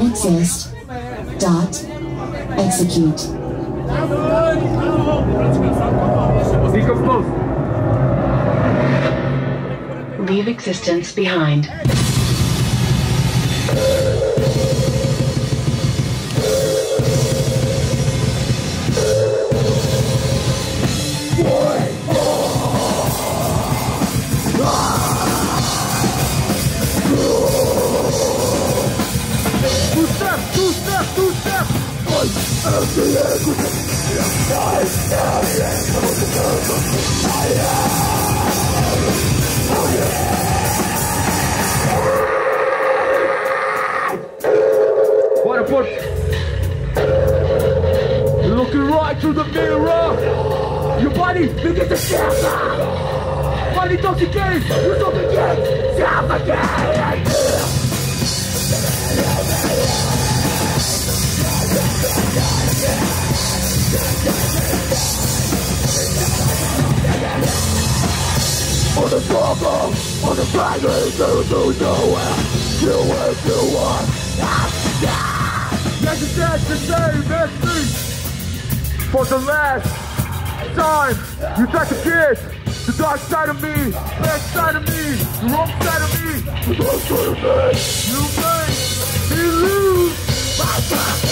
exist. Dot. Execute. Leave existence behind. What a put. Looking right through the mirror. Your body begins to shiver. Body doesn't get it. You don't get suffocate. The problem, on the baggage, you do nowhere. You will do what? Yes, it's that to say, that's me. For the last time, you try to kiss the dark side of me, bad side of me, the wrong side of me, the wrong side of me. You make me lose my fucking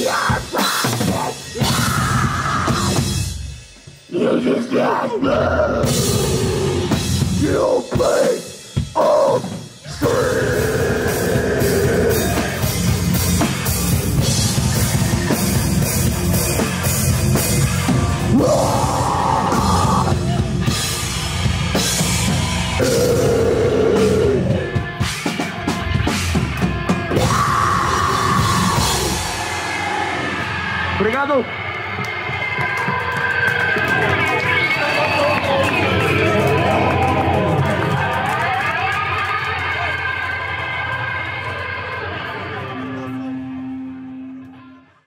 You just got me! You Obrigado!